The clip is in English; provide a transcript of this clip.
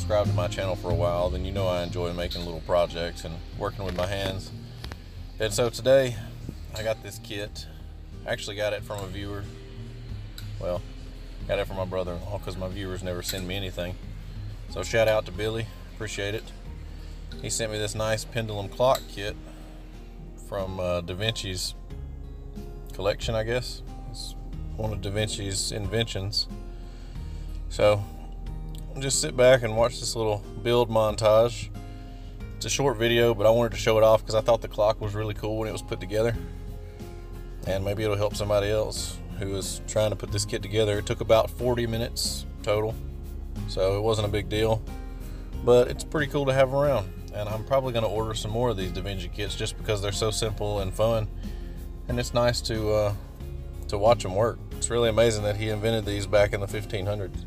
subscribed to my channel for a while, then you know I enjoy making little projects and working with my hands. And so today, I got this kit. I actually got it from a viewer. Well, got it from my brother-in-law because my viewers never send me anything. So shout out to Billy, appreciate it. He sent me this nice pendulum clock kit from uh, Da Vinci's collection, I guess. It's one of Da Vinci's inventions. So just sit back and watch this little build montage. It's a short video, but I wanted to show it off because I thought the clock was really cool when it was put together. And maybe it'll help somebody else who is trying to put this kit together. It took about 40 minutes total, so it wasn't a big deal. But it's pretty cool to have around. And I'm probably going to order some more of these Da Vinci kits just because they're so simple and fun. And it's nice to, uh, to watch them work. It's really amazing that he invented these back in the 1500s.